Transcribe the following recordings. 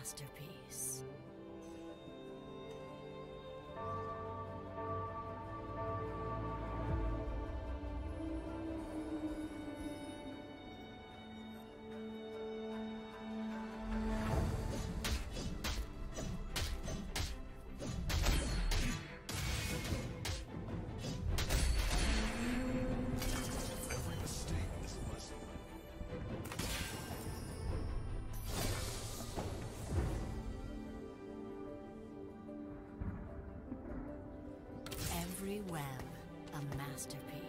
masterpiece. A masterpiece.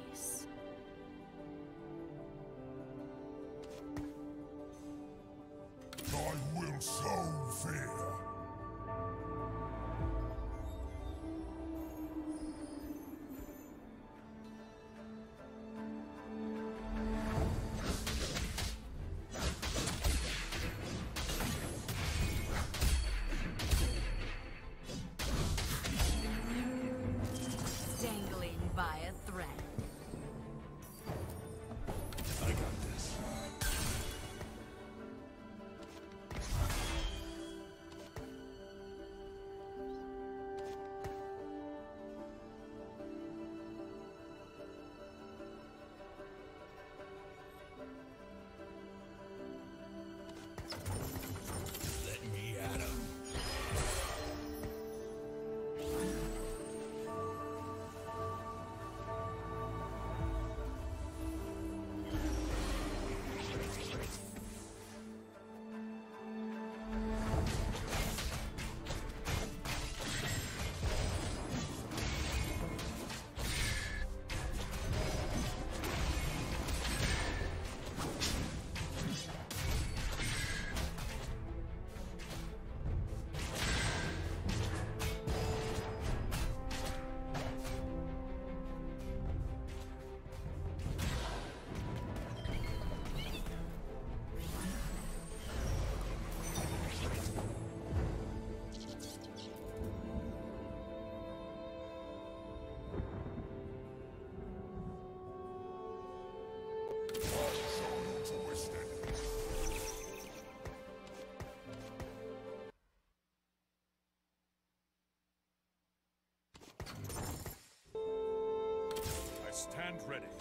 I stand ready.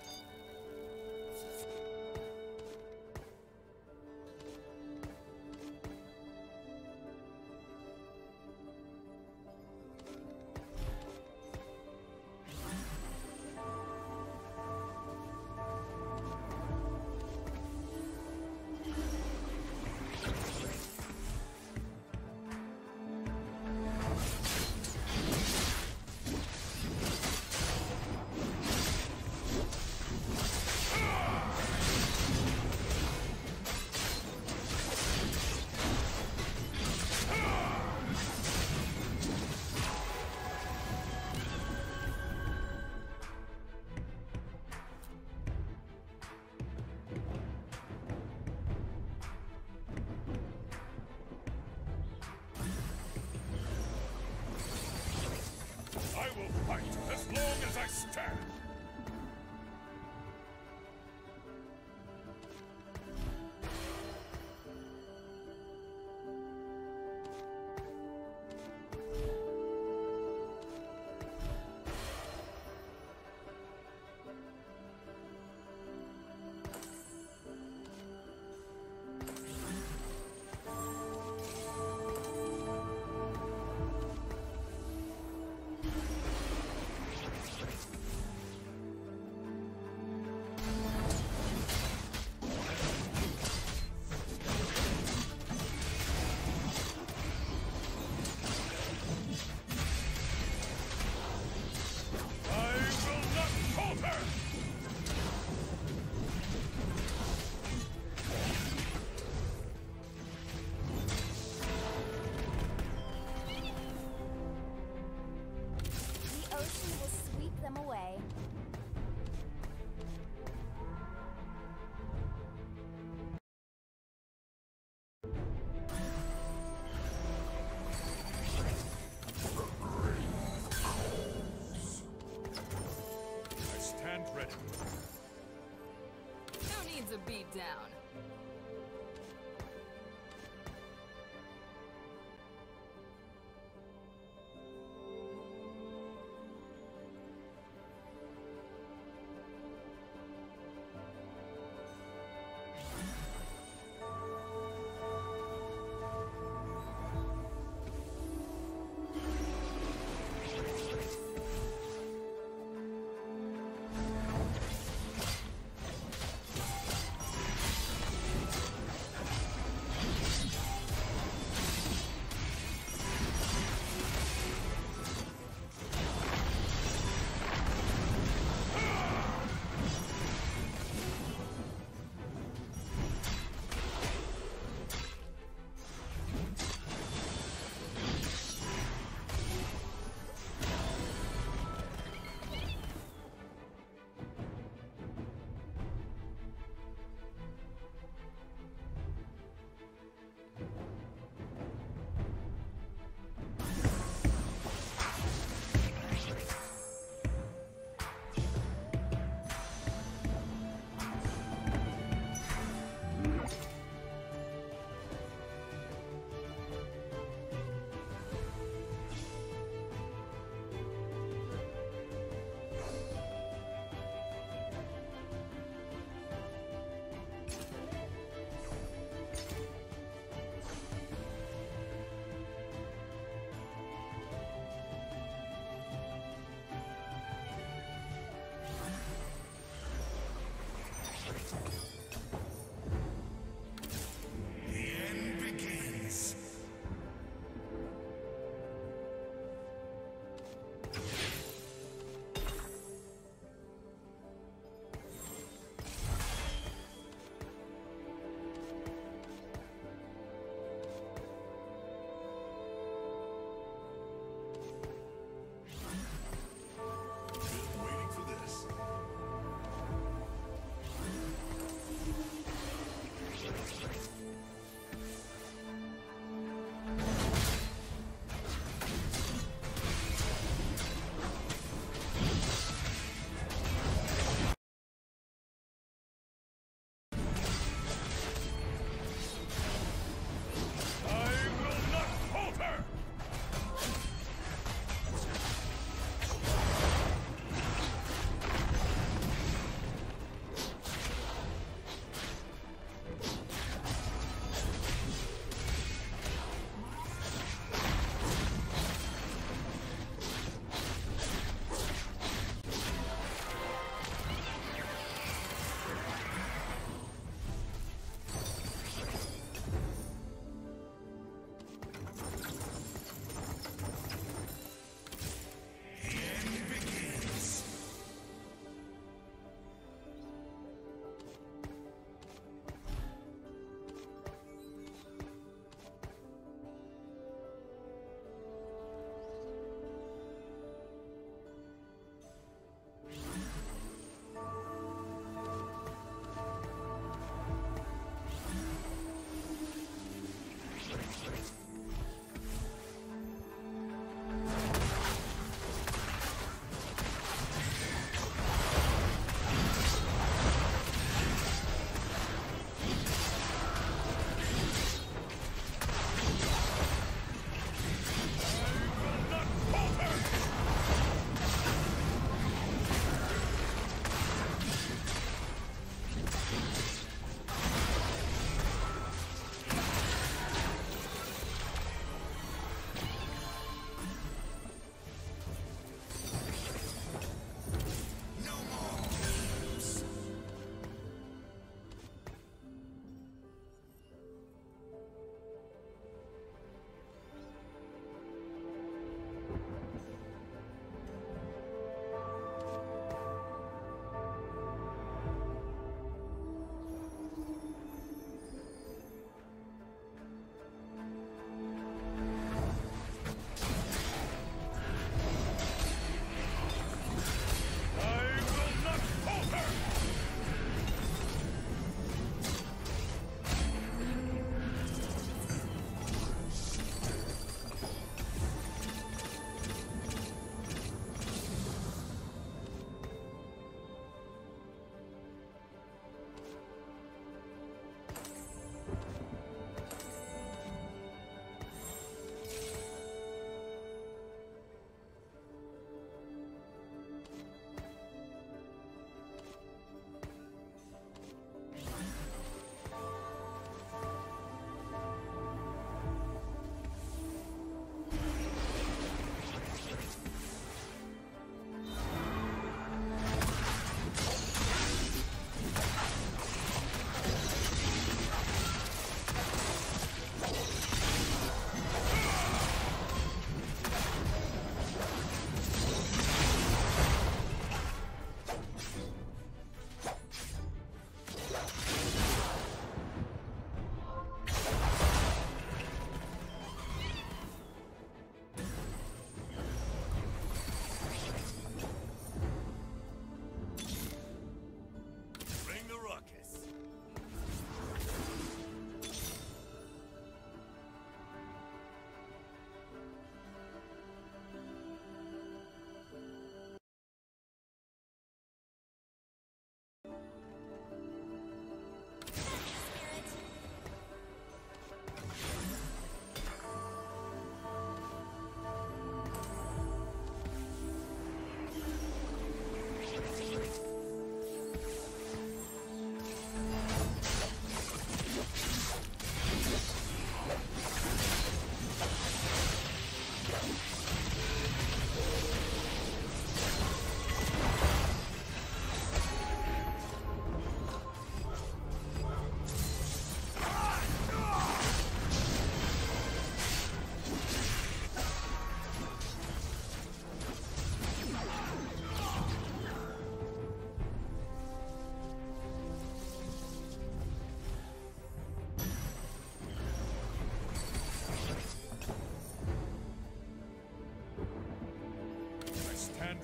Who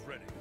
ready.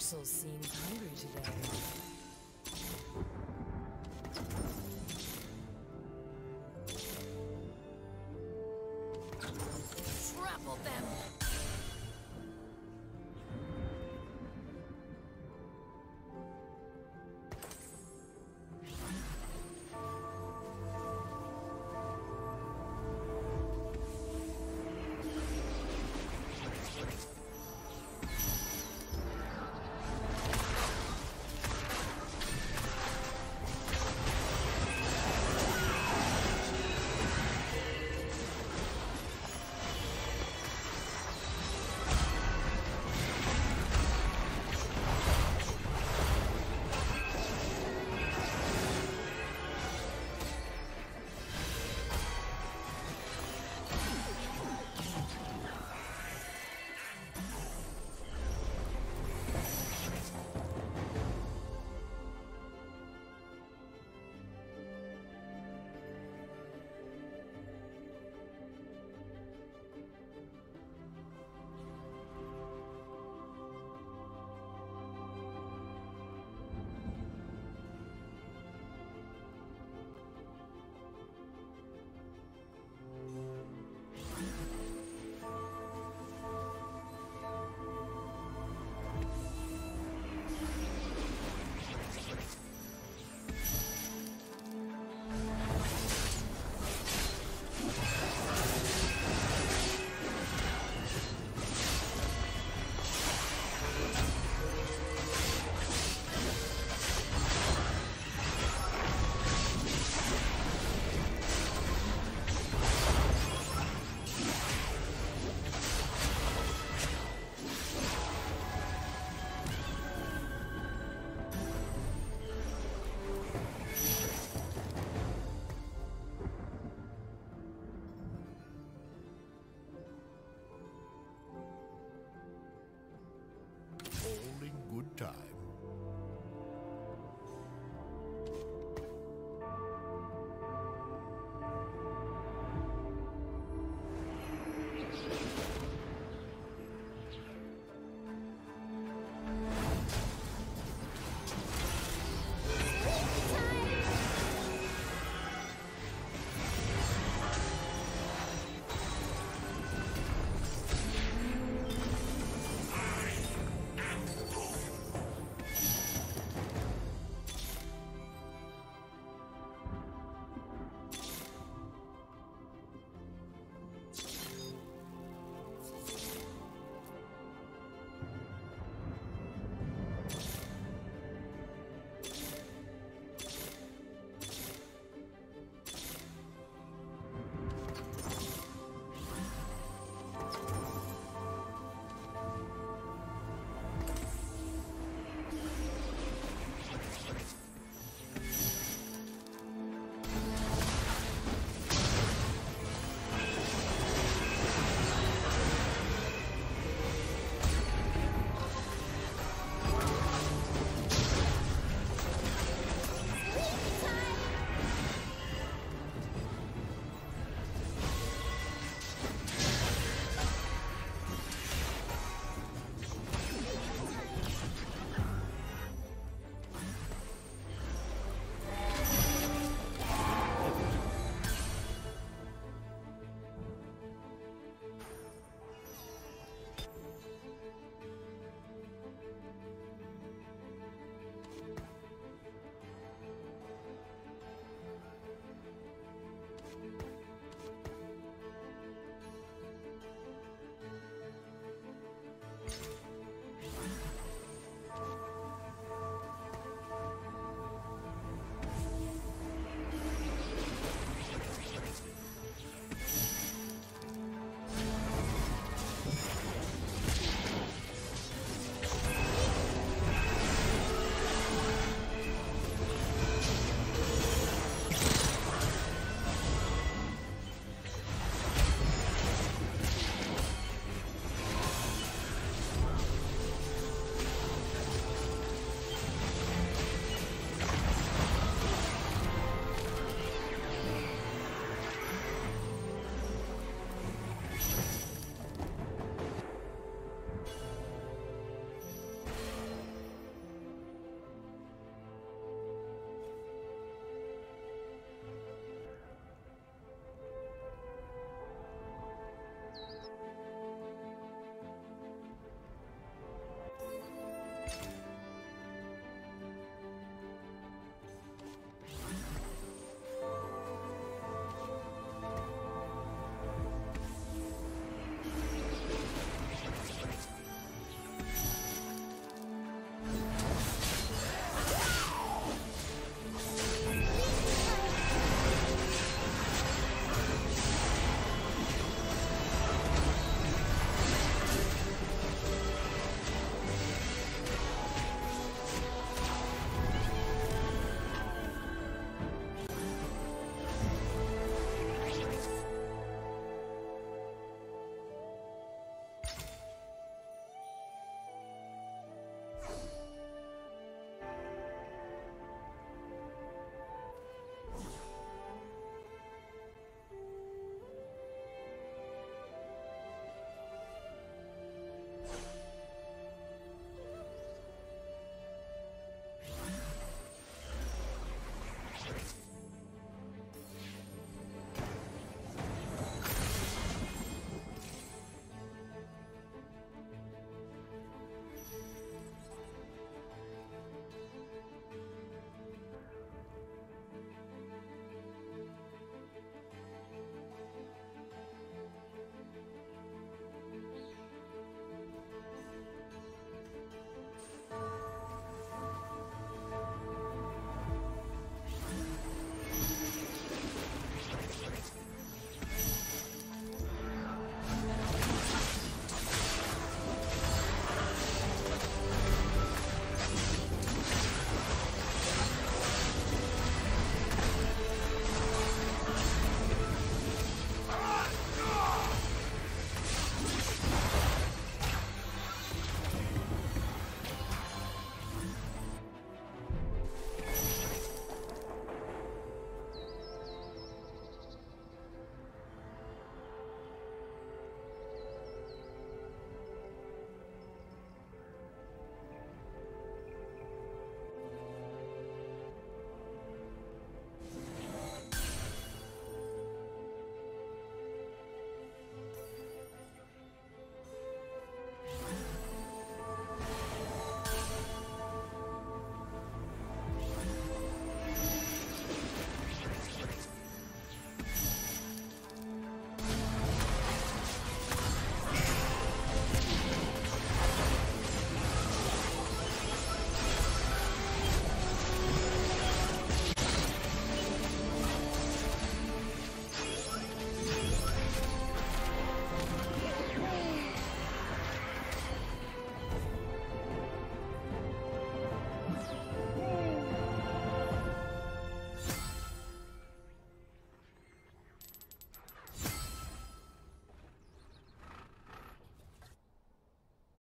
Seems hungry today.